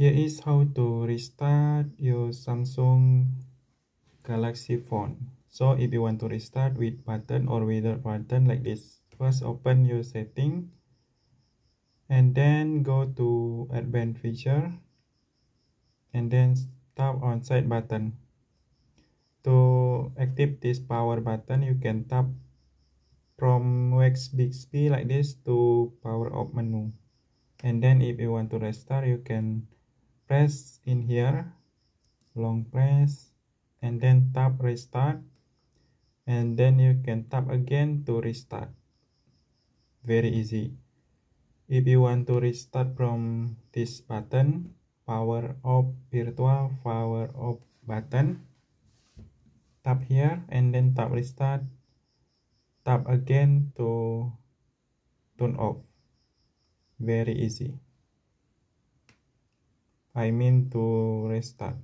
Here is how to restart your Samsung Galaxy phone. So if you want to restart with button or without button like this, first open your setting and then go to advanced feature and then tap on side button. To activate this power button, you can tap from Wake Bixby like this to power off menu. And then if you want to restart, you can press in here long press and then tap restart and then you can tap again to restart. Very easy. If you want to restart from this button power off virtual power off button tap here and then tap restart tap again to turn off. Very easy Pavimento Forestal.